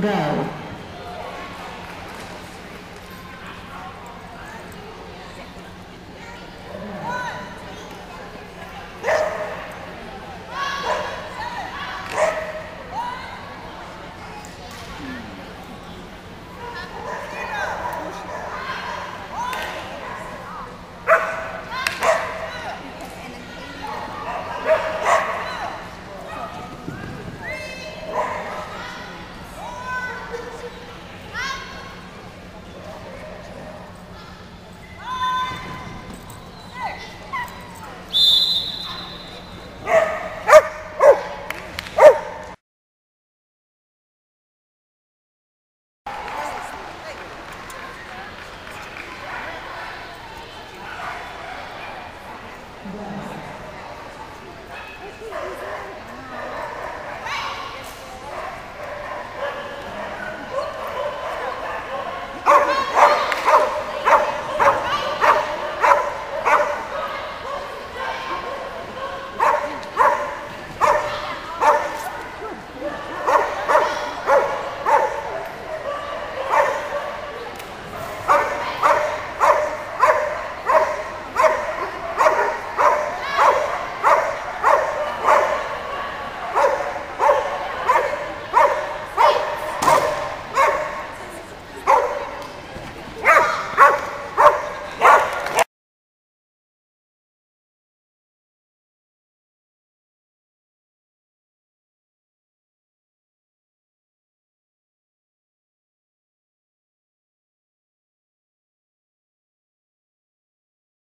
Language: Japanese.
go. Thank you.